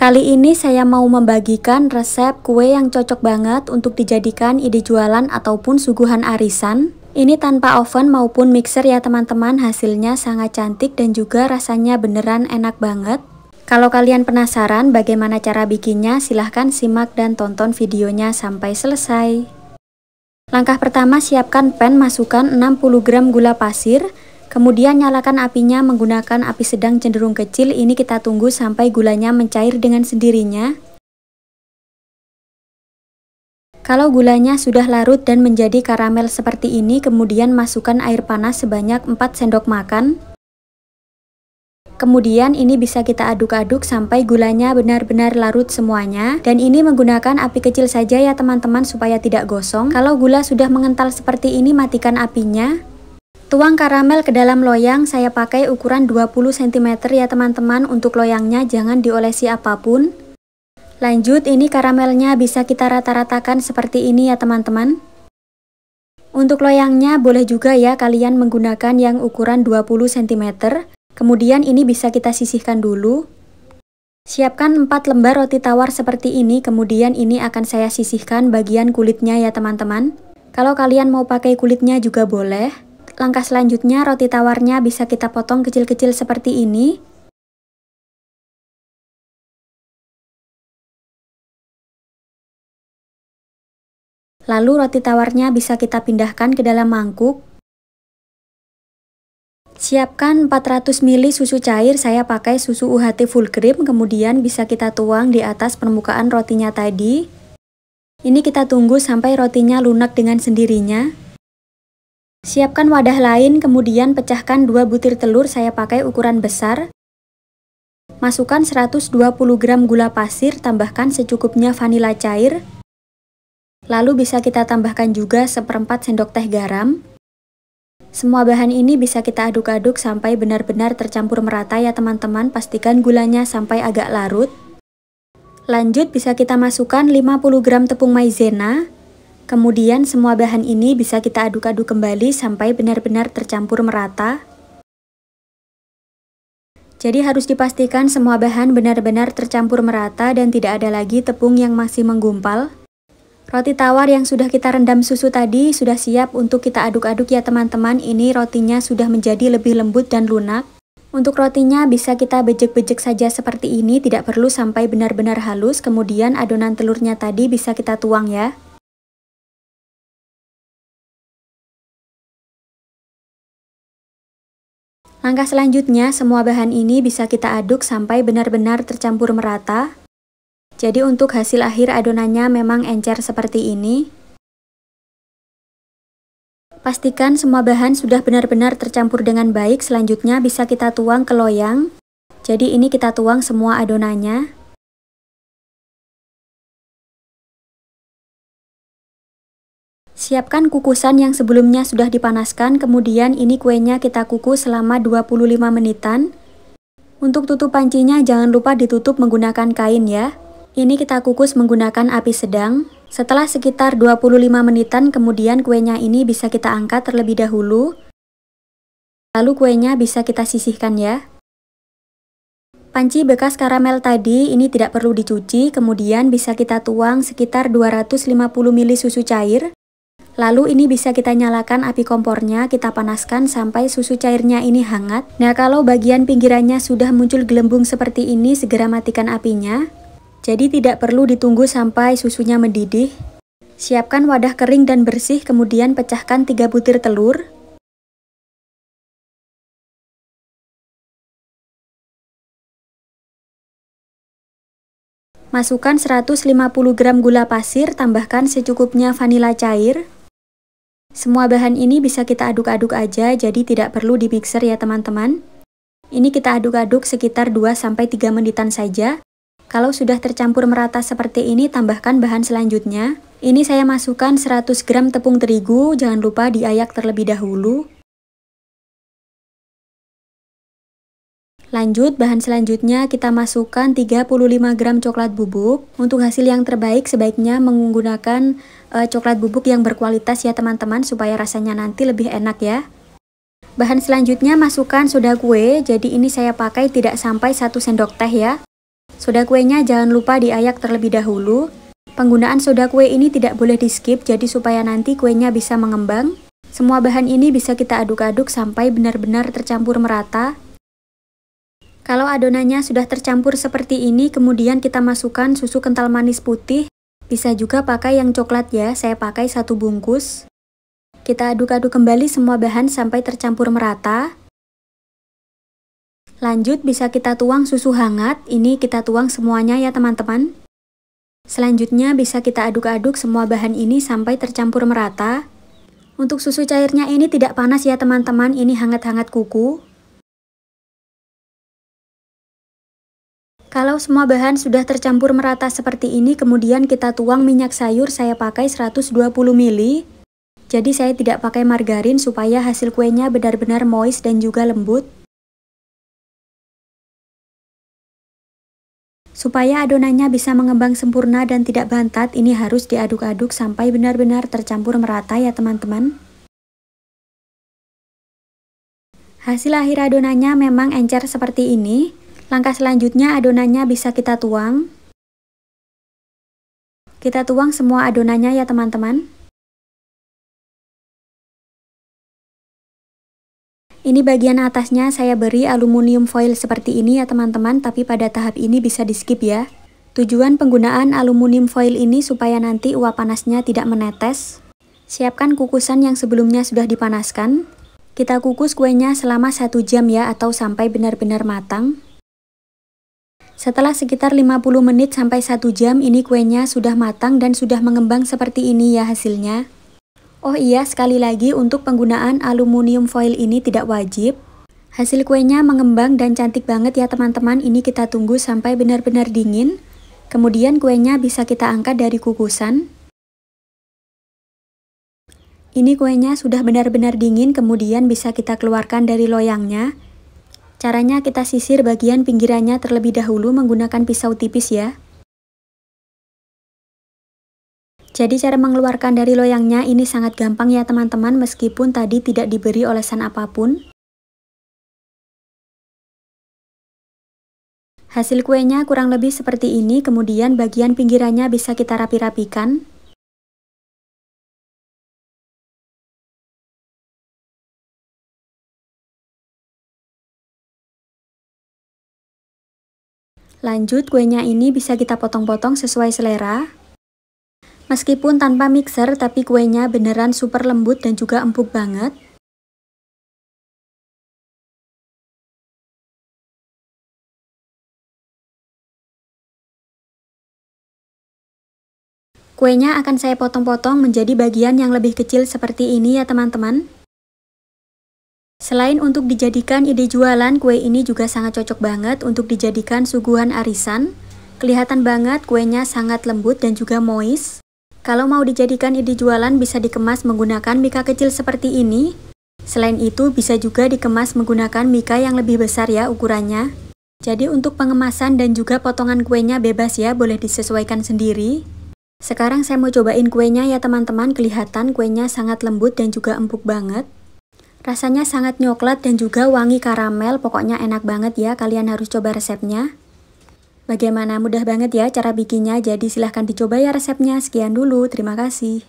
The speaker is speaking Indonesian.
Kali ini saya mau membagikan resep kue yang cocok banget untuk dijadikan ide jualan ataupun suguhan arisan. Ini tanpa oven maupun mixer ya teman-teman, hasilnya sangat cantik dan juga rasanya beneran enak banget. Kalau kalian penasaran bagaimana cara bikinnya, silahkan simak dan tonton videonya sampai selesai. Langkah pertama siapkan pan, masukkan 60 gram gula pasir, Kemudian nyalakan apinya menggunakan api sedang cenderung kecil. Ini kita tunggu sampai gulanya mencair dengan sendirinya. Kalau gulanya sudah larut dan menjadi karamel seperti ini, kemudian masukkan air panas sebanyak 4 sendok makan. Kemudian ini bisa kita aduk-aduk sampai gulanya benar-benar larut semuanya. Dan ini menggunakan api kecil saja ya teman-teman supaya tidak gosong. Kalau gula sudah mengental seperti ini, matikan apinya. Tuang karamel ke dalam loyang, saya pakai ukuran 20 cm ya teman-teman. Untuk loyangnya jangan diolesi apa pun. Lanjut, ini karamelnya bisa kita rata-ratakan seperti ini ya teman-teman. Untuk loyangnya boleh juga ya kalian menggunakan yang ukuran 20 cm. Kemudian ini bisa kita sisihkan dulu. Siapkan 4 lembar roti tawar seperti ini, kemudian ini akan saya sisihkan bagian kulitnya ya teman-teman. Kalau kalian mau pakai kulitnya juga boleh. Langkah selanjutnya roti tawarnya bisa kita potong kecil-kecil seperti ini. Lalu roti tawarnya bisa kita pindahkan ke dalam mangkuk. Siapkan 400 ml susu cair, saya pakai susu UHT full cream, kemudian bisa kita tuang di atas permukaan rotinya tadi. Ini kita tunggu sampai rotinya lunak dengan sendirinya. Siapkan wadah lain, kemudian pecahkan 2 butir telur, saya pakai ukuran besar. Masukkan 120 gram gula pasir, tambahkan secukupnya vanila cair. Lalu bisa kita tambahkan juga seperempat sendok teh garam. Semua bahan ini bisa kita aduk-aduk sampai benar-benar tercampur merata ya teman-teman, pastikan gulanya sampai agak larut. Lanjut bisa kita masukkan 50 gram tepung maizena, Kemudian semua bahan ini bisa kita aduk-aduk kembali sampai benar-benar tercampur merata. Jadi harus dipastikan semua bahan benar-benar tercampur merata dan tidak ada lagi tepung yang masih menggumpal. Roti tawar yang sudah kita rendam susu tadi sudah siap untuk kita aduk-aduk ya teman-teman. Ini rotinya sudah menjadi lebih lembut dan lunak. Untuk rotinya bisa kita bejek-bejek saja seperti ini, tidak perlu sampai benar-benar halus. Kemudian adonan telurnya tadi bisa kita tuang ya. Langkah selanjutnya, semua bahan ini bisa kita aduk sampai benar-benar tercampur merata. Jadi untuk hasil akhir adonannya memang encer seperti ini. Pastikan semua bahan sudah benar-benar tercampur dengan baik, selanjutnya bisa kita tuang ke loyang. Jadi ini kita tuang semua adonannya. Siapkan kukusan yang sebelumnya sudah dipanaskan, kemudian ini kuenya kita kukus selama 25 menitan. Untuk tutup pancinya jangan lupa ditutup menggunakan kain ya. Ini kita kukus menggunakan api sedang. Setelah sekitar 25 menitan, kemudian kuenya ini bisa kita angkat terlebih dahulu. Lalu kuenya bisa kita sisihkan ya. Panci bekas karamel tadi ini tidak perlu dicuci, kemudian bisa kita tuang sekitar 250 ml susu cair. Lalu ini bisa kita nyalakan api kompornya, kita panaskan sampai susu cairnya ini hangat. Nah kalau bagian pinggirannya sudah muncul gelembung seperti ini, segera matikan apinya. Jadi tidak perlu ditunggu sampai susunya mendidih. Siapkan wadah kering dan bersih, kemudian pecahkan 3 butir telur. Masukkan 150 gram gula pasir, tambahkan secukupnya vanila cair. Semua bahan ini bisa kita aduk-aduk aja, jadi tidak perlu di mixer ya teman-teman. Ini kita aduk-aduk sekitar 2-3 menitan saja. Kalau sudah tercampur merata seperti ini, tambahkan bahan selanjutnya. Ini saya masukkan 100 gram tepung terigu, jangan lupa diayak terlebih dahulu. Lanjut, bahan selanjutnya kita masukkan 35 gram coklat bubuk. Untuk hasil yang terbaik sebaiknya menggunakan uh, coklat bubuk yang berkualitas ya teman-teman supaya rasanya nanti lebih enak ya. Bahan selanjutnya masukkan soda kue, jadi ini saya pakai tidak sampai 1 sendok teh ya. Soda kuenya jangan lupa diayak terlebih dahulu. Penggunaan soda kue ini tidak boleh di skip, jadi supaya nanti kuenya bisa mengembang. Semua bahan ini bisa kita aduk-aduk sampai benar-benar tercampur merata. Kalau adonannya sudah tercampur seperti ini, kemudian kita masukkan susu kental manis putih. Bisa juga pakai yang coklat ya, saya pakai satu bungkus. Kita aduk-aduk kembali semua bahan sampai tercampur merata. Lanjut bisa kita tuang susu hangat, ini kita tuang semuanya ya teman-teman. Selanjutnya bisa kita aduk-aduk semua bahan ini sampai tercampur merata. Untuk susu cairnya ini tidak panas ya teman-teman, ini hangat-hangat kuku. Kalau semua bahan sudah tercampur merata seperti ini, kemudian kita tuang minyak sayur, saya pakai 120 ml. Jadi saya tidak pakai margarin supaya hasil kuenya benar-benar moist dan juga lembut. Supaya adonannya bisa mengembang sempurna dan tidak bantat, ini harus diaduk-aduk sampai benar-benar tercampur merata ya teman-teman. Hasil akhir adonannya memang encer seperti ini. Langkah selanjutnya adonannya bisa kita tuang. Kita tuang semua adonannya ya teman-teman. Ini bagian atasnya saya beri aluminium foil seperti ini ya teman-teman, tapi pada tahap ini bisa di skip ya. Tujuan penggunaan aluminium foil ini supaya nanti uap panasnya tidak menetes. Siapkan kukusan yang sebelumnya sudah dipanaskan. Kita kukus kuenya selama satu jam ya atau sampai benar-benar matang. Setelah sekitar 50 menit sampai 1 jam ini kuenya sudah matang dan sudah mengembang seperti ini ya hasilnya. Oh iya, sekali lagi untuk penggunaan aluminium foil ini tidak wajib. Hasil kuenya mengembang dan cantik banget ya teman-teman. Ini kita tunggu sampai benar-benar dingin. Kemudian kuenya bisa kita angkat dari kukusan. Ini kuenya sudah benar-benar dingin, kemudian bisa kita keluarkan dari loyangnya. Caranya kita sisir bagian pinggirannya terlebih dahulu menggunakan pisau tipis ya. Jadi cara mengeluarkan dari loyangnya ini sangat gampang ya teman-teman meskipun tadi tidak diberi olesan apa pun. Hasil kuenya kurang lebih seperti ini, kemudian bagian pinggirannya bisa kita rapi-rapikan. Lanjut, kuenya ini bisa kita potong-potong sesuai selera. Meskipun tanpa mixer, tapi kuenya beneran super lembut dan juga empuk banget. Kuenya akan saya potong-potong menjadi bagian yang lebih kecil seperti ini ya teman-teman. Selain untuk dijadikan ide jualan, kue ini juga sangat cocok banget untuk dijadikan suguhan arisan. Kelihatan banget kuenya sangat lembut dan juga moist. Kalau mau dijadikan ide jualan bisa dikemas menggunakan mika kecil seperti ini. Selain itu bisa juga dikemas menggunakan mika yang lebih besar ya ukurannya. Jadi untuk pengemasan dan juga potongan kuenya bebas ya, boleh disesuaikan sendiri. Sekarang saya mau cobain kuenya ya teman-teman, kelihatan kuenya sangat lembut dan juga empuk banget. Rasanya sangat nyoklat dan juga wangi karamel, pokoknya enak banget ya, kalian harus coba resepnya. Bagaimana mudah banget ya cara bikinnya, jadi silahkan dicoba ya resepnya. Sekian dulu, terima kasih.